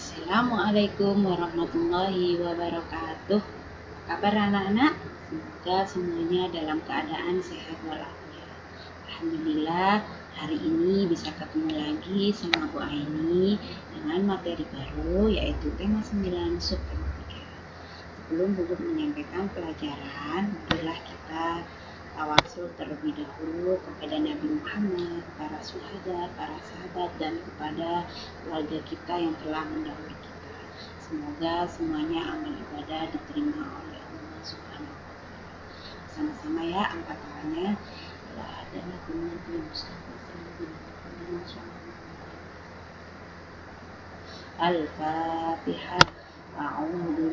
Assalamualaikum warahmatullahi wabarakatuh. Apa kabar anak-anak? Semoga semuanya dalam keadaan sehat walafiat. Alhamdulillah hari ini bisa ketemu lagi sama Bu Aini dengan materi baru yaitu tema 9 sub tema 3. Sebelum Bu menyampaikan pelajaran, marilah kita tawasul terlebih dahulu kepada Nabi Muhammad, para suhada, para sahabat, dan kepada keluarga kita yang telah mendahului kita. Semoga semuanya amal ibadah diterima oleh Allah Subhanahu wa taala. Sama-sama ya angkat tangannya. La ada nabi nabi Al-Fatihah. A'udzu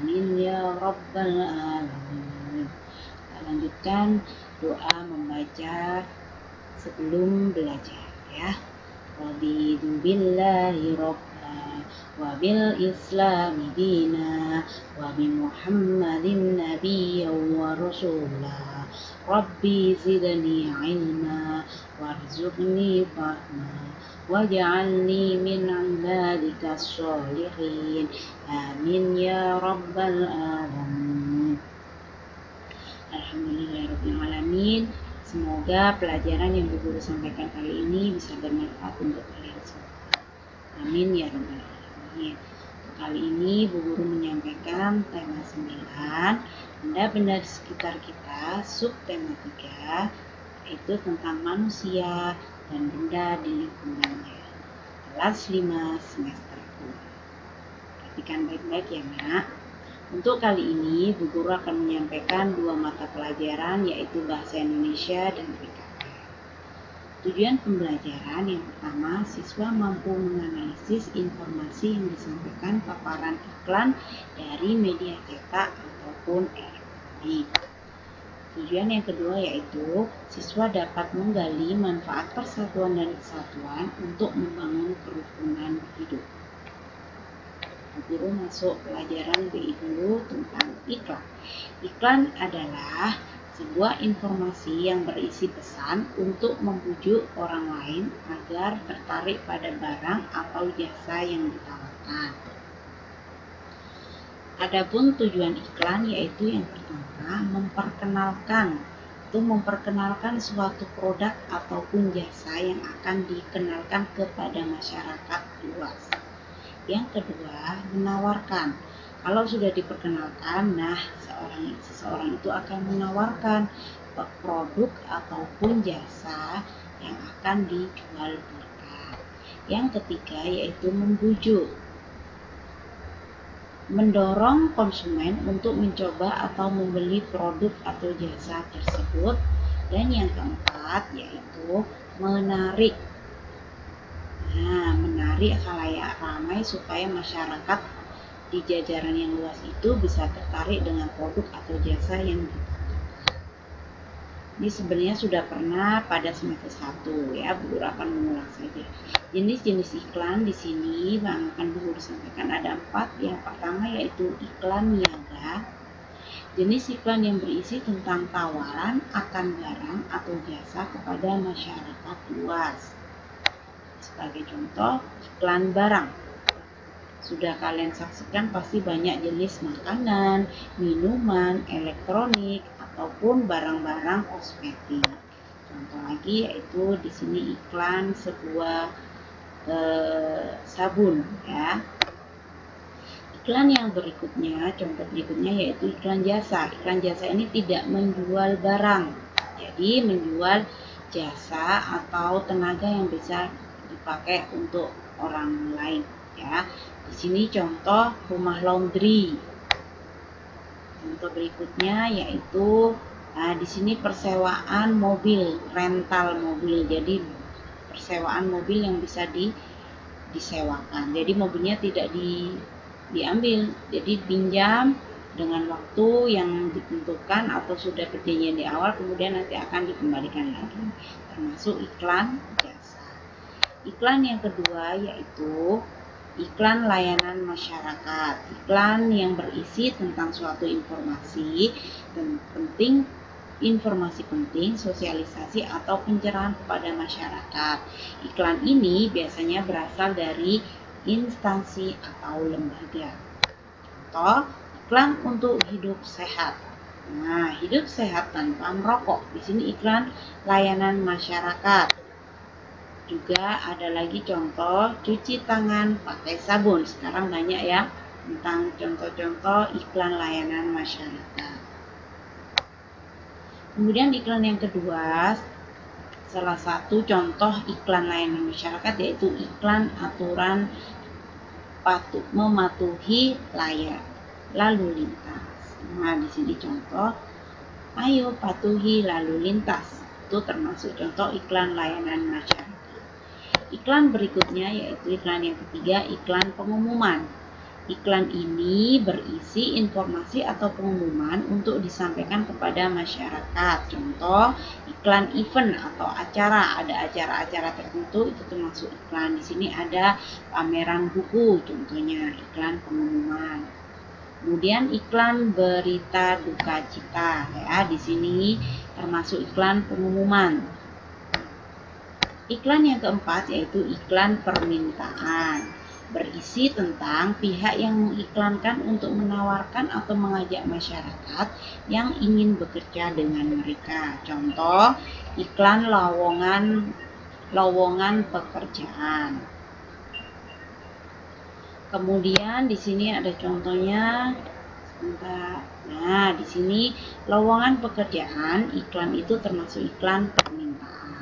Amin ya Rabbal Alamin. Kita lanjutkan doa membaca sebelum belajar ya. Rabbi billahi robba wabil islami dina Wabi muhammadin nabiyyan wa rasulah rabbi zidni ilma warzuqni fahma waj'alni min minas solihin amin ya rabbal alamin Alhamdulillahirrahmanirrahim Semoga pelajaran yang Guru sampaikan kali ini bisa bermanfaat untuk kalian semua. Amin ya rabbal alamin. Kali ini Bu Guru menyampaikan tema 9 benda-benda di sekitar kita sub tema 3 yaitu tentang manusia dan benda di lingkungan Kelas 5 semester 2. Perhatikan baik-baik ya nak. Untuk kali ini, Bu Guru akan menyampaikan dua mata pelajaran yaitu Bahasa Indonesia dan PKP. Tujuan pembelajaran yang pertama, siswa mampu menganalisis informasi yang disampaikan paparan iklan dari media cetak ataupun elektronik. Tujuan yang kedua yaitu siswa dapat menggali manfaat persatuan dan kesatuan untuk membangun kerukunan hidup guru masuk pelajaran BI dulu tentang iklan. Iklan adalah sebuah informasi yang berisi pesan untuk membujuk orang lain agar tertarik pada barang atau jasa yang ditawarkan. Adapun tujuan iklan yaitu yang pertama memperkenalkan itu memperkenalkan suatu produk ataupun jasa yang akan dikenalkan kepada masyarakat luas. Yang kedua, menawarkan. Kalau sudah diperkenalkan, nah seorang seseorang itu akan menawarkan produk ataupun jasa yang akan dijual. Yang ketiga yaitu membujuk. Mendorong konsumen untuk mencoba atau membeli produk atau jasa tersebut. Dan yang keempat yaitu menarik Nah, menarik halayak ramai supaya masyarakat di jajaran yang luas itu bisa tertarik dengan produk atau jasa yang ini sebenarnya sudah pernah pada semester 1 ya, Guru akan mengulang saja. Jenis-jenis iklan di sini Bang akan Bu sampaikan ada empat. Yang pertama yaitu iklan niaga. Jenis iklan yang berisi tentang tawaran akan barang atau jasa kepada masyarakat luas. Sebagai contoh, iklan barang. Sudah kalian saksikan pasti banyak jenis makanan, minuman, elektronik, ataupun barang-barang kosmetik. Contoh lagi yaitu di sini iklan sebuah eh, sabun ya. Iklan yang berikutnya, contoh berikutnya yaitu iklan jasa. Iklan jasa ini tidak menjual barang, jadi menjual jasa atau tenaga yang bisa dipakai untuk orang lain ya. Di sini contoh rumah laundry. Contoh berikutnya yaitu nah, di sini persewaan mobil, rental mobil. Jadi persewaan mobil yang bisa di disewakan. Jadi mobilnya tidak di diambil, jadi pinjam dengan waktu yang ditentukan atau sudah kerjanya di awal kemudian nanti akan dikembalikan lagi termasuk iklan jasa. Iklan yang kedua yaitu iklan layanan masyarakat. Iklan yang berisi tentang suatu informasi dan penting informasi penting, sosialisasi atau pencerahan kepada masyarakat. Iklan ini biasanya berasal dari instansi atau lembaga. Contoh, iklan untuk hidup sehat. Nah, hidup sehat tanpa merokok. Di sini iklan layanan masyarakat. Juga ada lagi contoh cuci tangan pakai sabun. Sekarang banyak ya tentang contoh-contoh iklan layanan masyarakat. Kemudian iklan yang kedua, salah satu contoh iklan layanan masyarakat yaitu iklan aturan patuh mematuhi layar lalu lintas. Nah, di sini contoh, ayo patuhi lalu lintas. Itu termasuk contoh iklan layanan masyarakat. Iklan berikutnya yaitu iklan yang ketiga, iklan pengumuman. Iklan ini berisi informasi atau pengumuman untuk disampaikan kepada masyarakat. Contoh, iklan event atau acara. Ada acara-acara tertentu itu termasuk iklan. Di sini ada pameran buku, contohnya iklan pengumuman. Kemudian iklan berita duka cita ya. Di sini termasuk iklan pengumuman. Iklan yang keempat yaitu iklan permintaan. Berisi tentang pihak yang mengiklankan untuk menawarkan atau mengajak masyarakat yang ingin bekerja dengan mereka. Contoh, iklan lowongan lowongan pekerjaan. Kemudian di sini ada contohnya Nah, di sini lowongan pekerjaan iklan itu termasuk iklan permintaan.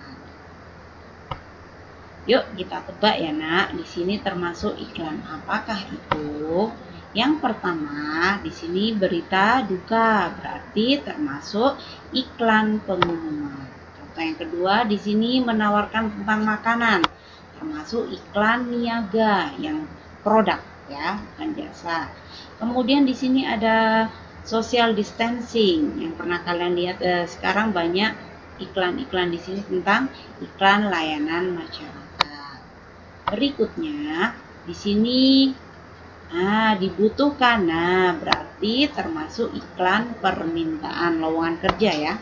Yuk kita tebak ya nak, di sini termasuk iklan apakah itu? Yang pertama, di sini berita duka, berarti termasuk iklan pengumuman. Contoh yang kedua, di sini menawarkan tentang makanan, termasuk iklan niaga yang produk ya, bukan jasa. Kemudian di sini ada social distancing yang pernah kalian lihat eh, sekarang banyak iklan-iklan di sini tentang iklan layanan masyarakat. Berikutnya, di sini Nah, dibutuhkan. Nah, berarti termasuk iklan permintaan lowongan kerja ya.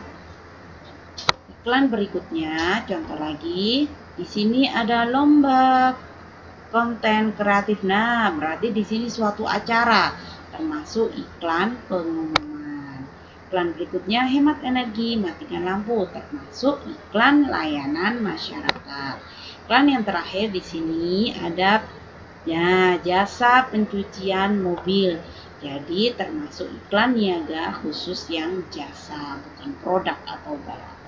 Iklan berikutnya, contoh lagi, di sini ada lomba konten kreatif. Nah, berarti di sini suatu acara, termasuk iklan pengumuman. Iklan berikutnya hemat energi, matikan lampu, termasuk iklan layanan masyarakat. Iklan yang terakhir di sini ada ya jasa pencucian mobil. Jadi termasuk iklan niaga khusus yang jasa, bukan produk atau barang.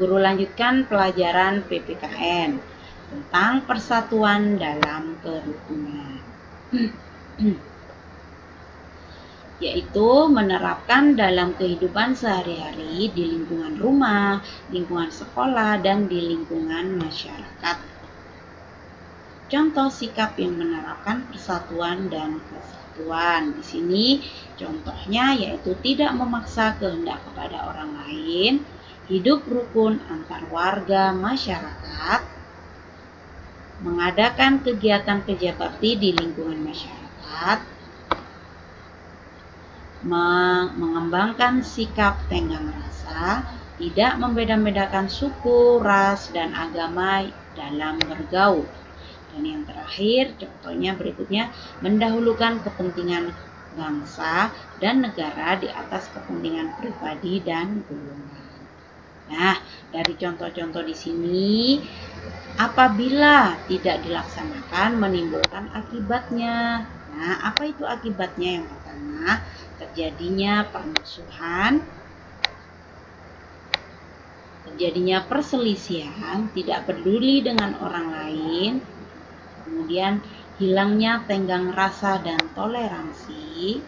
Guru lanjutkan pelajaran PPKN tentang persatuan dalam kerukunan. yaitu menerapkan dalam kehidupan sehari-hari di lingkungan rumah, lingkungan sekolah, dan di lingkungan masyarakat. Contoh sikap yang menerapkan persatuan dan kesatuan. Di sini contohnya yaitu tidak memaksa kehendak kepada orang lain, hidup rukun antar warga masyarakat, mengadakan kegiatan kerja bakti di lingkungan masyarakat, mengembangkan sikap tenggang rasa, tidak membeda-bedakan suku, ras, dan agama dalam bergaul. Dan yang terakhir, contohnya berikutnya, mendahulukan kepentingan bangsa dan negara di atas kepentingan pribadi dan golongan. Nah, dari contoh-contoh di sini, apabila tidak dilaksanakan menimbulkan akibatnya. Nah, apa itu akibatnya? Yang pertama, terjadinya permusuhan, terjadinya perselisihan, tidak peduli dengan orang lain, kemudian hilangnya tenggang rasa dan toleransi,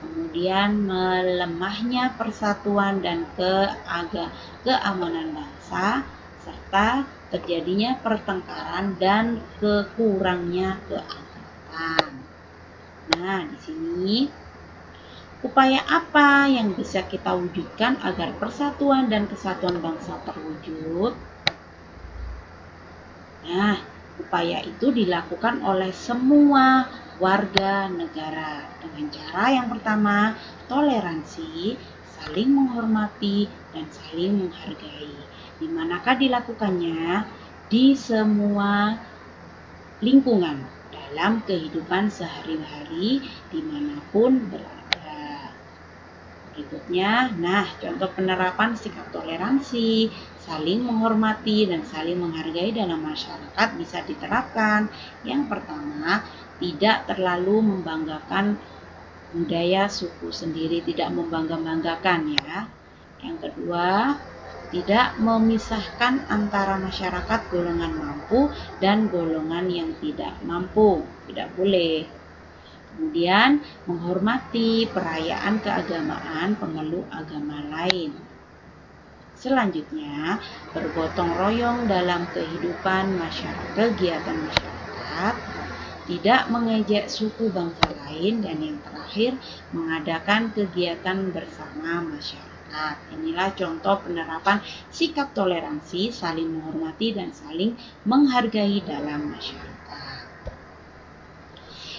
kemudian melemahnya persatuan dan keaga, keamanan bangsa, serta terjadinya pertengkaran dan kekurangnya keakraban. Nah, di sini upaya apa yang bisa kita wujudkan agar persatuan dan kesatuan bangsa terwujud? Nah, upaya itu dilakukan oleh semua warga negara dengan cara yang pertama, toleransi, saling menghormati, dan saling menghargai. Di manakah dilakukannya? Di semua lingkungan dalam kehidupan sehari-hari di mana pun berada. Berikutnya, nah contoh penerapan sikap toleransi, saling menghormati dan saling menghargai dalam masyarakat bisa diterapkan. Yang pertama, tidak terlalu membanggakan budaya suku sendiri tidak membangga-banggakan ya. Yang kedua, tidak memisahkan antara masyarakat golongan mampu dan golongan yang tidak mampu. Tidak boleh. Kemudian, menghormati perayaan keagamaan pengeluk agama lain. Selanjutnya, bergotong royong dalam kehidupan masyarakat, kegiatan masyarakat, tidak mengejek suku bangsa lain, dan yang terakhir mengadakan kegiatan bersama masyarakat. Inilah contoh penerapan sikap toleransi, saling menghormati dan saling menghargai dalam masyarakat.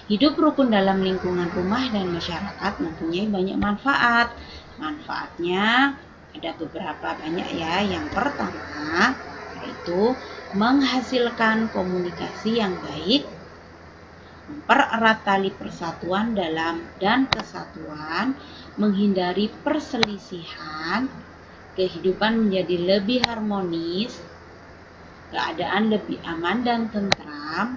Hidup rukun dalam lingkungan rumah dan masyarakat mempunyai banyak manfaat. Manfaatnya ada beberapa banyak ya. Yang pertama yaitu menghasilkan komunikasi yang baik mempererat tali persatuan dalam dan kesatuan, menghindari perselisihan, kehidupan menjadi lebih harmonis, keadaan lebih aman dan tentram,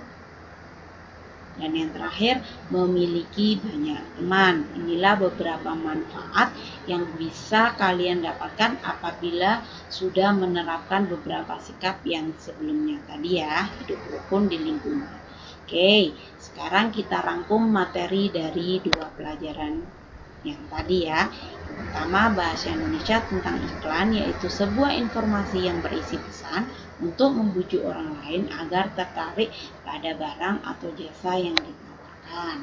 dan yang terakhir memiliki banyak teman. Inilah beberapa manfaat yang bisa kalian dapatkan apabila sudah menerapkan beberapa sikap yang sebelumnya tadi ya, hidup rukun di lingkungan. Oke, sekarang kita rangkum materi dari dua pelajaran yang tadi ya. Yang pertama bahasa Indonesia tentang iklan yaitu sebuah informasi yang berisi pesan untuk membujuk orang lain agar tertarik pada barang atau jasa yang ditawarkan.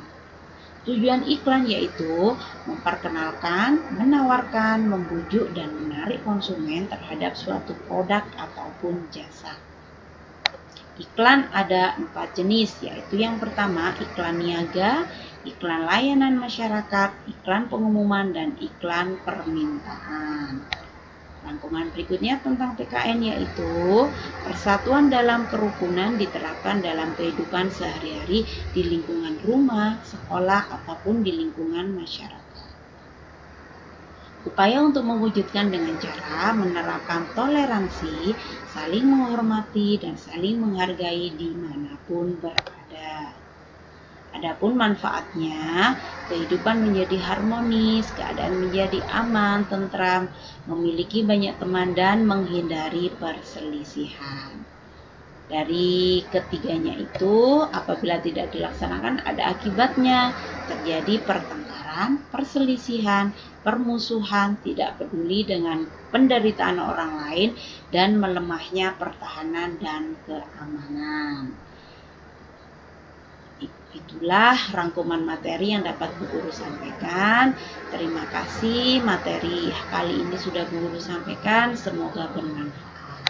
Tujuan iklan yaitu memperkenalkan, menawarkan, membujuk, dan menarik konsumen terhadap suatu produk ataupun jasa. Iklan ada empat jenis, yaitu yang pertama iklan niaga, iklan layanan masyarakat, iklan pengumuman, dan iklan permintaan. Rangkuman berikutnya tentang PKN yaitu persatuan dalam kerukunan diterapkan dalam kehidupan sehari-hari di lingkungan rumah, sekolah, ataupun di lingkungan masyarakat. Upaya untuk mewujudkan dengan cara menerapkan toleransi, saling menghormati, dan saling menghargai di mana pun berada. Adapun manfaatnya, kehidupan menjadi harmonis, keadaan menjadi aman, tentram, memiliki banyak teman, dan menghindari perselisihan. Dari ketiganya itu, apabila tidak dilaksanakan, ada akibatnya terjadi pertengkaran, perselisihan, permusuhan, tidak peduli dengan penderitaan orang lain, dan melemahnya pertahanan dan keamanan. Itulah rangkuman materi yang dapat Bu Guru sampaikan. Terima kasih materi kali ini sudah Bu Guru sampaikan. Semoga bermanfaat.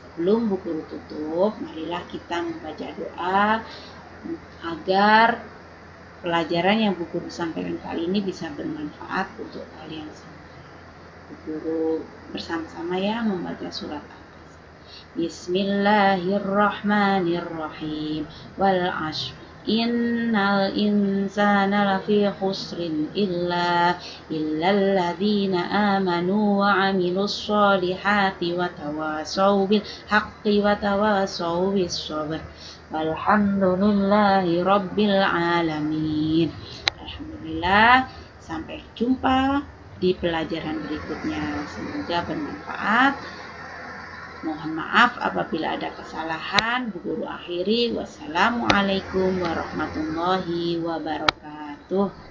Sebelum Bu Guru tutup, marilah kita membaca doa agar pelajaran yang Bu Guru sampaikan kali ini bisa bermanfaat untuk kalian semua. Bu Guru bersama-sama ya membaca surat. Bismillahirrahmanirrahim. Wal ashr. Innal insana lafi khusrin illa illa alladhina amanu wa amilus solihati wa tawasaw bil haqqi wa tawasaw bis sabr. Alhamdulillahi Rabbil Alamin. Alhamdulillah, sampai jumpa di pelajaran berikutnya. Semoga bermanfaat. Mohon maaf apabila ada kesalahan. Bu Guru akhiri. Wassalamualaikum warahmatullahi wabarakatuh.